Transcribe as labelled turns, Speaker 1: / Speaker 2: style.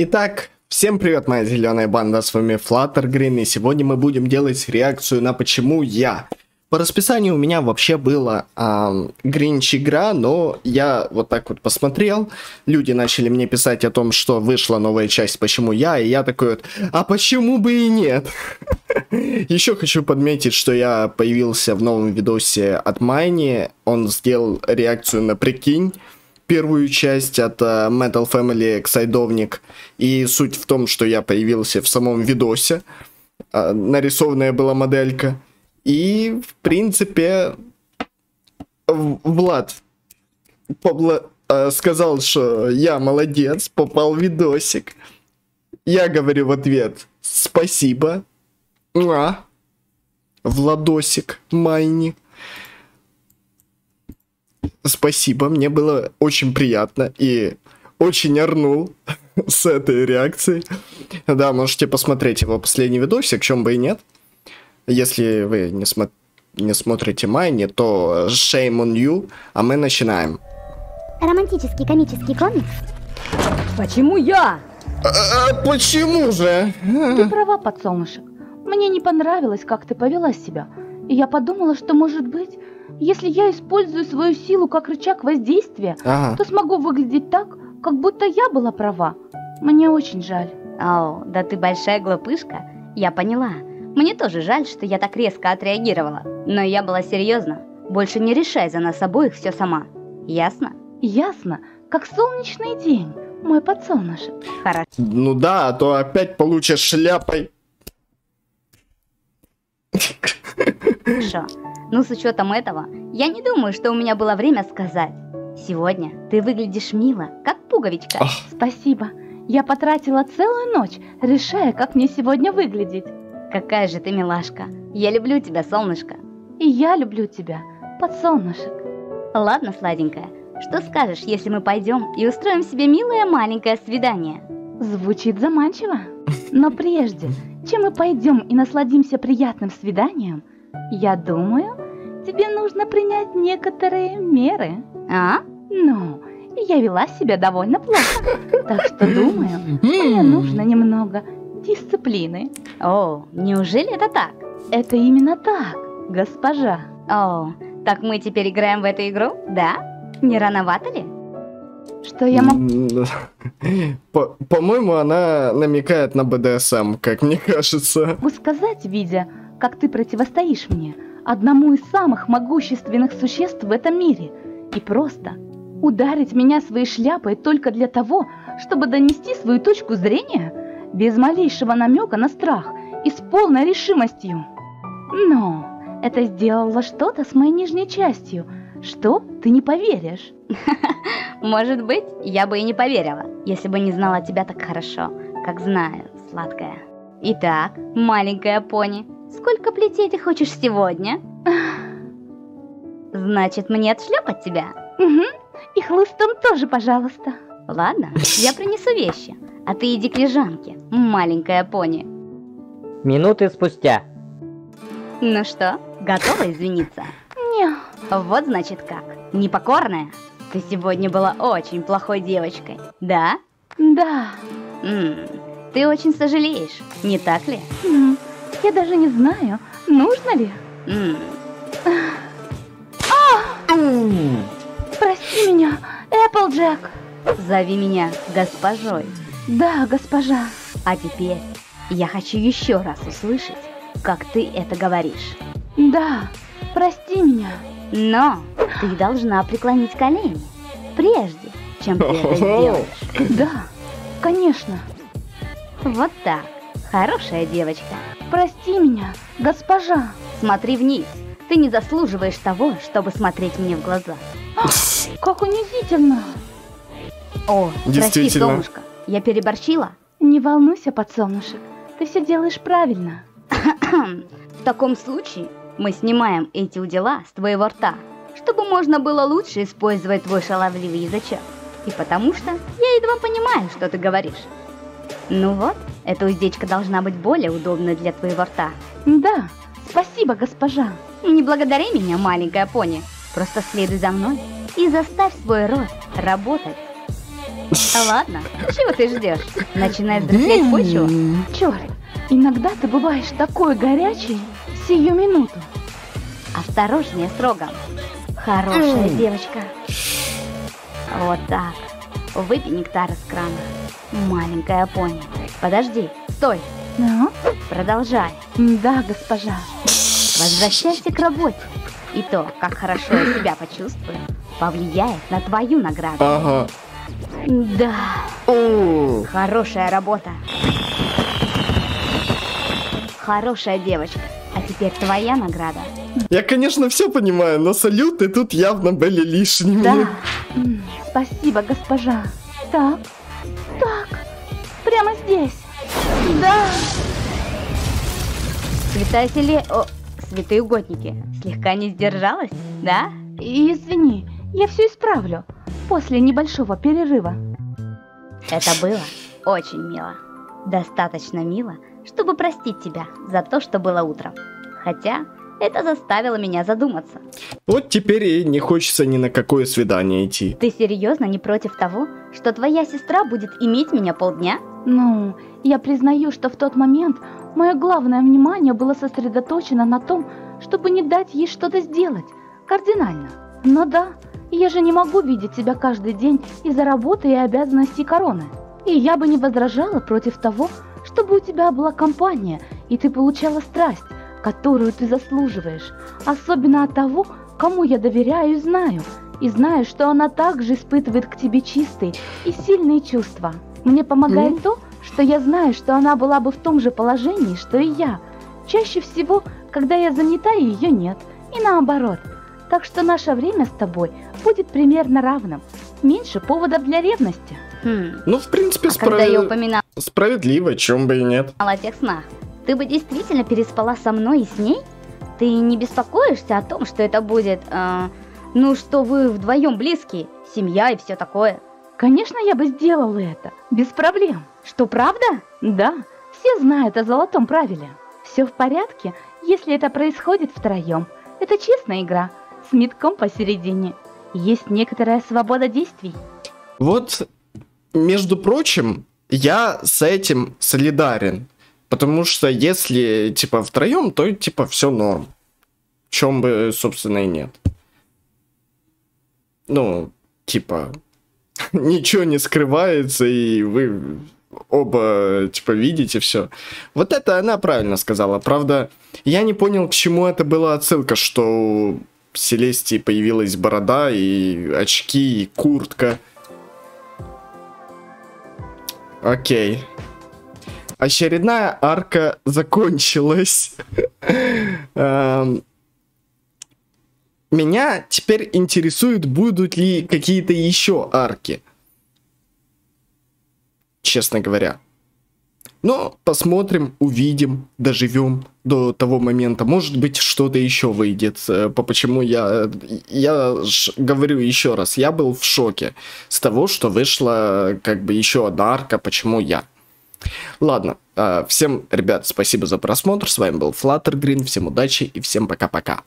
Speaker 1: Итак, всем привет, моя зеленая банда, с вами Fluttergreen, и сегодня мы будем делать реакцию на почему я. По расписанию у меня вообще была эм, Гринч игра, но я вот так вот посмотрел, люди начали мне писать о том, что вышла новая часть «Почему я», и я такой вот, а почему бы и нет? Еще хочу подметить, что я появился в новом видосе от Майни, он сделал реакцию на «Прикинь», первую часть от uh, Metal Family Ксайдовник. И суть в том, что я появился в самом видосе. Uh, нарисованная была моделька. И, в принципе, Влад побла... uh, сказал, что я молодец, попал в видосик. Я говорю в ответ спасибо. А, Владосик, Майни. Спасибо, мне было очень приятно и очень орнул с этой реакцией. Да, можете посмотреть его последний видосик, чем бы и нет. Если вы не, смо не смотрите Майни, то shame on you, а мы начинаем.
Speaker 2: Романтический комический комикс?
Speaker 3: Почему я?
Speaker 1: А, а почему же?
Speaker 3: Ты права, подсолнышек. Мне не понравилось, как ты повела себя. И я подумала, что, может быть, если я использую свою силу как рычаг воздействия, ага. то смогу выглядеть так, как будто я была права. Мне очень жаль.
Speaker 2: О, да ты большая глупышка. Я поняла. Мне тоже жаль, что я так резко отреагировала. Но я была серьезна. Больше не решай за нас обоих все сама. Ясно?
Speaker 3: Ясно. Как солнечный день, мой подсолнышек.
Speaker 1: Хорошо. Ну да, а то опять получишь шляпой.
Speaker 2: Хорошо. Ну, с учетом этого, я не думаю, что у меня было время сказать. Сегодня ты выглядишь мило, как пуговичка. Ах.
Speaker 3: Спасибо. Я потратила целую ночь, решая, как мне сегодня выглядеть.
Speaker 2: Какая же ты милашка. Я люблю тебя, солнышко.
Speaker 3: И я люблю тебя, подсолнышек.
Speaker 2: Ладно, сладенькая, что скажешь, если мы пойдем и устроим себе милое маленькое свидание?
Speaker 3: Звучит заманчиво. Но прежде, чем мы пойдем и насладимся приятным свиданием, я думаю, тебе нужно принять некоторые меры.
Speaker 2: А?
Speaker 3: Ну, я вела себя довольно плохо, так что думаю, мне нужно немного дисциплины.
Speaker 2: О, неужели это так?
Speaker 3: Это именно так, госпожа.
Speaker 2: О, так мы теперь играем в эту игру, да? Не рановато ли?
Speaker 3: Что я могу...
Speaker 1: По-моему, она намекает на БДСМ, как мне кажется.
Speaker 3: Могу сказать, видя, как ты противостоишь мне, одному из самых могущественных существ в этом мире, и просто ударить меня своей шляпой только для того, чтобы донести свою точку зрения, без малейшего намека на страх и с полной решимостью. Но это сделало что-то с моей нижней частью, что ты не поверишь.
Speaker 2: Может быть, я бы и не поверила, если бы не знала тебя так хорошо, как знаю, сладкая. Итак, маленькая пони, Сколько плетей ты хочешь сегодня? Значит, мне отшлепать тебя?
Speaker 3: Угу. И хлыстом тоже, пожалуйста.
Speaker 2: Ладно, я принесу вещи. А ты иди к лежанке, маленькая пони.
Speaker 4: Минуты спустя.
Speaker 2: Ну что, готова извиниться?
Speaker 3: Не.
Speaker 2: Вот значит как. Непокорная? Ты сегодня была очень плохой девочкой, да?
Speaker 3: Да.
Speaker 2: М -м, ты очень сожалеешь, не так ли?
Speaker 3: М я даже не знаю, нужно ли.
Speaker 2: Mm.
Speaker 3: А! Прости меня, Эпплджек.
Speaker 2: Зови меня госпожой.
Speaker 3: Да, госпожа.
Speaker 2: А теперь я хочу еще раз услышать, как ты это говоришь.
Speaker 3: Да, прости меня.
Speaker 2: Но ты должна преклонить колени, прежде чем ты это сделаешь.
Speaker 3: Да, конечно.
Speaker 2: Вот так. Хорошая девочка.
Speaker 3: Прости меня, госпожа.
Speaker 2: Смотри вниз. Ты не заслуживаешь того, чтобы смотреть мне в глаза.
Speaker 3: Ах, как унизительно.
Speaker 2: О, прости, солнышко. Я переборщила?
Speaker 3: Не волнуйся, подсолнушек. Ты все делаешь правильно.
Speaker 2: в таком случае мы снимаем эти удила с твоего рта, чтобы можно было лучше использовать твой шаловливый язычок. И потому что я едва понимаю, что ты говоришь. Ну вот, эта уздечка должна быть более удобной для твоего рта.
Speaker 3: Да, спасибо, госпожа.
Speaker 2: Не благодари меня, маленькая пони. Просто следуй за мной и заставь свой рот работать. А ладно, чего ты ждешь? Начинает взрослеть почва.
Speaker 3: Черт, иногда ты бываешь такой горячий сию минуту.
Speaker 2: Осторожнее с рогом. Хорошая девочка. Вот так. Выпей нектар из крана. Маленькая пони. Подожди, стой.
Speaker 3: Ну?
Speaker 2: Продолжай.
Speaker 3: Да, госпожа.
Speaker 2: Возвращайся к работе. И то, как хорошо я себя почувствую, повлияет на твою награду.
Speaker 1: Ага.
Speaker 2: Да,
Speaker 1: О,
Speaker 2: хорошая работа. Хорошая девочка. А теперь твоя награда.
Speaker 1: Я, конечно, все понимаю, но салюты тут явно были лишними.
Speaker 3: Да. Спасибо, госпожа. Так, здесь. Да.
Speaker 2: Святая Селе... О, святые угодники. Слегка не сдержалась, да?
Speaker 3: И Извини, я все исправлю после небольшого перерыва.
Speaker 2: Это было очень мило. Достаточно мило, чтобы простить тебя за то, что было утром. Хотя это заставило меня задуматься.
Speaker 1: Вот теперь и не хочется ни на какое свидание идти.
Speaker 2: Ты серьезно не против того, что твоя сестра будет иметь меня полдня?
Speaker 3: Ну, я признаю, что в тот момент мое главное внимание было сосредоточено на том, чтобы не дать ей что-то сделать кардинально. Но да, я же не могу видеть тебя каждый день из-за работы и обязанностей короны. И я бы не возражала против того, чтобы у тебя была компания, и ты получала страсть, которую ты заслуживаешь. Особенно от того, кому я доверяю и знаю. И знаю, что она также испытывает к тебе чистые и сильные чувства. Мне помогает
Speaker 1: Мгм.
Speaker 3: то, что я знаю, что она была бы в том же положении, что и я. Чаще всего, когда я занята, ее нет. И наоборот. Так что наше время с тобой будет примерно равным. Меньше поводов для ревности.
Speaker 2: Хм.
Speaker 1: Ну, в принципе,
Speaker 2: А когда я
Speaker 1: справ-
Speaker 2: упоминала
Speaker 1: справедливо, чем бы и нет.
Speaker 2: о тех снах, ты бы действительно переспала со мной и с ней? Ты не беспокоишься о том, что это будет, э, ну, что вы вдвоем близкие, семья и все такое?
Speaker 3: Конечно, я бы сделала это. Без проблем.
Speaker 2: Что, правда?
Speaker 3: Да, все знают о золотом правиле. Все в порядке, если это происходит втроем. Это честная игра, с метком посередине. Есть некоторая свобода действий.
Speaker 1: Вот, между прочим, я с этим солидарен. Потому что если, типа, втроем, то, типа, все норм. В чем бы, собственно, и нет. Ну, типа, ничего не скрывается, и вы оба, типа, видите все. Вот это она правильно сказала. Правда, я не понял, к чему это была отсылка, что у Селестии появилась борода, и очки, и куртка. Окей. Очередная арка закончилась. Эм, Меня теперь интересует, будут ли какие-то еще арки. Честно говоря. Но посмотрим, увидим, доживем до того момента. Может быть, что-то еще выйдет. Э, По почему я... Я говорю еще раз, я был в шоке с того, что вышла как бы еще одна арка, почему я. Ладно, э, всем, ребят, спасибо за просмотр. С вами был Fluttergreen. Всем удачи и всем пока-пока.